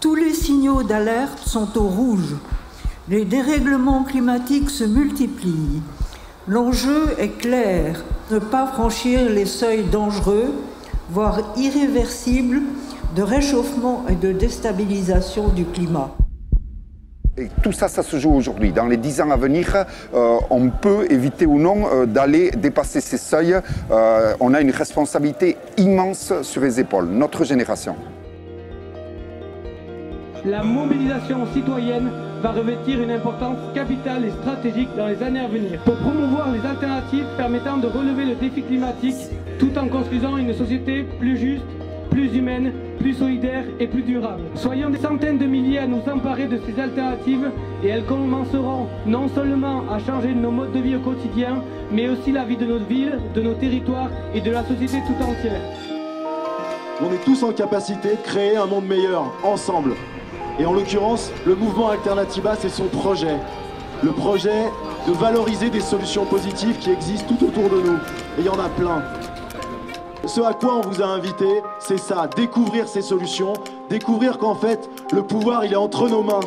Tous les signaux d'alerte sont au rouge. Les dérèglements climatiques se multiplient. L'enjeu est clair, ne pas franchir les seuils dangereux, voire irréversibles, de réchauffement et de déstabilisation du climat. Et tout ça, ça se joue aujourd'hui. Dans les dix ans à venir, euh, on peut éviter ou non euh, d'aller dépasser ces seuils. Euh, on a une responsabilité immense sur les épaules, notre génération. La mobilisation citoyenne va revêtir une importance capitale et stratégique dans les années à venir pour promouvoir les alternatives permettant de relever le défi climatique tout en construisant une société plus juste, plus humaine, plus solidaire et plus durable. Soyons des centaines de milliers à nous emparer de ces alternatives et elles commenceront non seulement à changer nos modes de vie au quotidien, mais aussi la vie de notre ville, de nos territoires et de la société tout entière. On est tous en capacité de créer un monde meilleur, ensemble. Et en l'occurrence, le mouvement Alternatiba, c'est son projet. Le projet de valoriser des solutions positives qui existent tout autour de nous. Et il y en a plein. Ce à quoi on vous a invité, c'est ça, découvrir ces solutions, découvrir qu'en fait, le pouvoir, il est entre nos mains.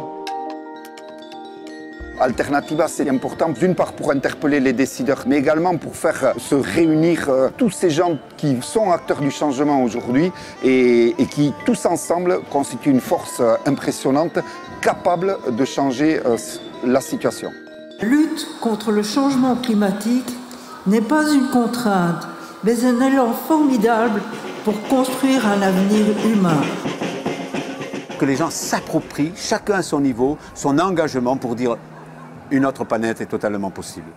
Alternativa, c'est important d'une part pour interpeller les décideurs, mais également pour faire se réunir euh, tous ces gens qui sont acteurs du changement aujourd'hui et, et, qui, tous ensemble, constituent une force euh, impressionnante, capable de changer euh, la situation. La lutte contre le changement climatique n'est pas une contrainte, mais un élan formidable pour construire un avenir humain. Que les gens s'approprient, chacun à son niveau, son engagement pour dire une autre planète est totalement possible.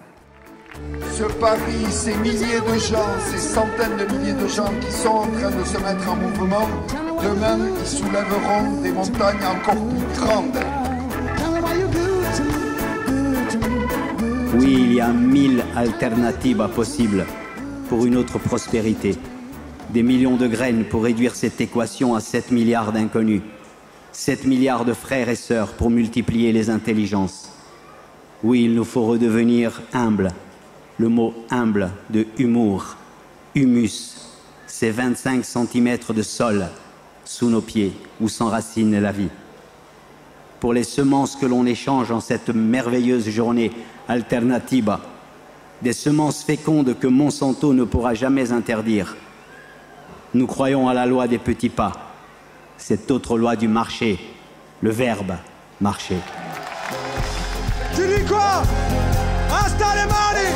Ce Paris, ces milliers de gens, ces centaines de milliers de gens qui sont en train de se mettre en mouvement, demain, ils soulèveront des montagnes encore plus grandes. Oui, il y a mille alternatives possibles pour une autre prospérité. Des millions de graines pour réduire cette équation à 7 milliards d'inconnus. 7 milliards de frères et sœurs pour multiplier les intelligences. Oui, il nous faut redevenir humble. Le mot humble de humour, humus, c'est 25 cm de sol sous nos pieds où s'enracine la vie. Pour les semences que l'on échange en cette merveilleuse journée alternativa, des semences fécondes que Monsanto ne pourra jamais interdire. Nous croyons à la loi des petits pas, cette autre loi du marché, le verbe marcher. Tu dis quoi Insta les mani